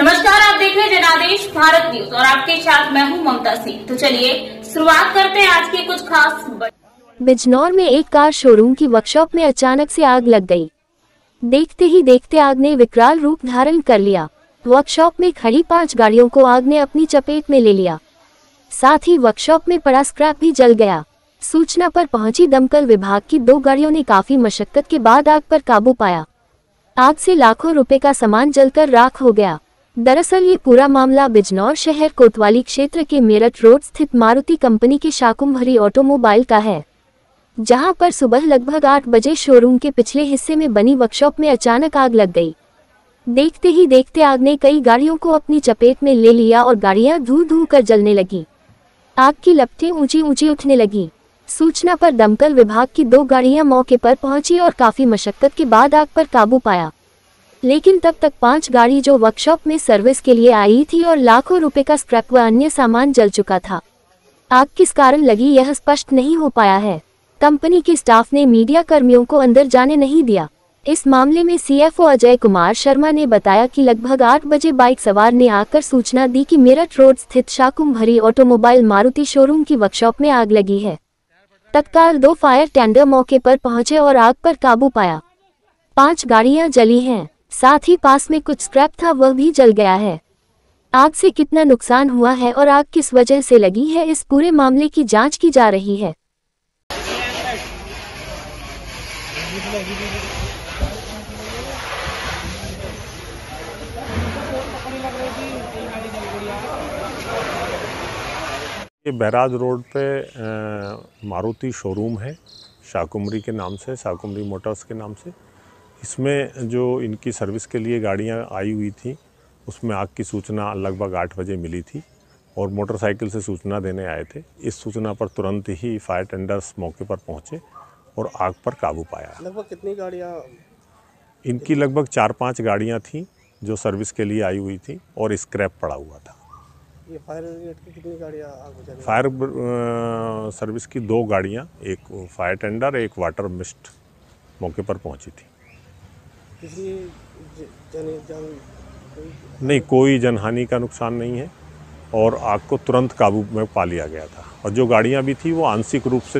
नमस्कार, आप देख रहे हैं जनादेश भारत न्यूज़ और आपके साथ मैं हूँ ममता सिंह। तो चलिए, शुरुआत करते हैं आज के कुछ खास बिजनौर में एक कार शोरूम की वर्कशॉप में अचानक से आग लग गई। देखते ही देखते आग ने विकराल रूप धारण कर लिया। वर्कशॉप में खड़ी पाँच गाड़ियों को आग ने अपनी चपेट में ले लिया। साथ ही वर्कशॉप में पड़ा स्क्रैप भी जल गया। सूचना पर पहुँची दमकल विभाग की दो गाड़ियों ने काफ़ी मशक्कत के बाद आग पर काबू पाया। आग से लाखों रुपए का सामान जलकर राख हो गया। दरअसल ये पूरा मामला बिजनौर शहर कोतवाली क्षेत्र के मेरठ रोड स्थित मारुति कंपनी के शाकुंभरी ऑटोमोबाइल का है, जहाँ पर सुबह लगभग आठ बजे शोरूम के पिछले हिस्से में बनी वर्कशॉप में अचानक आग लग गई। देखते ही देखते आग ने कई गाड़ियों को अपनी चपेट में ले लिया और गाड़ियाँ धू धू कर जलने लगी। आग की लपटें ऊँची ऊँची उठने लगी। सूचना पर दमकल विभाग की दो गाड़ियाँ मौके पर पहुँची और काफ़ी मशक्कत के बाद आग पर काबू पाया। लेकिन तब तक पाँच गाड़ी जो वर्कशॉप में सर्विस के लिए आई थी और लाखों रुपए का स्क्रैप व अन्य सामान जल चुका था। आग किस कारण लगी यह स्पष्ट नहीं हो पाया है। कंपनी के स्टाफ ने मीडिया कर्मियों को अंदर जाने नहीं दिया। इस मामले में सीएफओ अजय कुमार शर्मा ने बताया कि लगभग आठ बजे बाइक सवार ने आकर सूचना दी कि मेरठ रोड स्थित Shakumbhari automobile Maruti showroom की वर्कशॉप में आग लगी है। तत्काल दो फायर टेंडर मौके पर पहुँचे और आग पर काबू पाया। पाँच गाड़ियाँ जली हैं। साथ ही पास में कुछ स्क्रैप था, वह भी जल गया है। आग से कितना नुकसान हुआ है और आग किस वजह से लगी है, इस पूरे मामले की जाँच की जा रही है। ये बैराज रोड पे मारुति शोरूम है शाकुमरी के नाम से शाकुमरी मोटर्स के नाम से। इसमें जो इनकी सर्विस के लिए गाड़ियाँ आई हुई थी उसमें आग की सूचना लगभग आठ बजे मिली थी और मोटरसाइकिल से सूचना देने आए थे। इस सूचना पर तुरंत ही फायर टेंडर्स मौके पर पहुँचे और आग पर काबू पाया। लगभग कितनी गाड़ियाँ? इनकी लगभग चार पाँच गाड़ियाँ थी जो सर्विस के लिए आई हुई थी और स्क्रैप पड़ा हुआ था। ये फायर ब्रिगेड की कितनी गाड़ियाँ फायर सर्विस की दो गाड़ियाँ एक फायर टेंडर एक वाटर मिस्ट मौके पर पहुँची थी। नहीं, कोई जनहानि का नुकसान नहीं है और आग को तुरंत काबू में पा लिया गया था। और जो गाड़ियाँ भी थी, वो आंशिक रूप से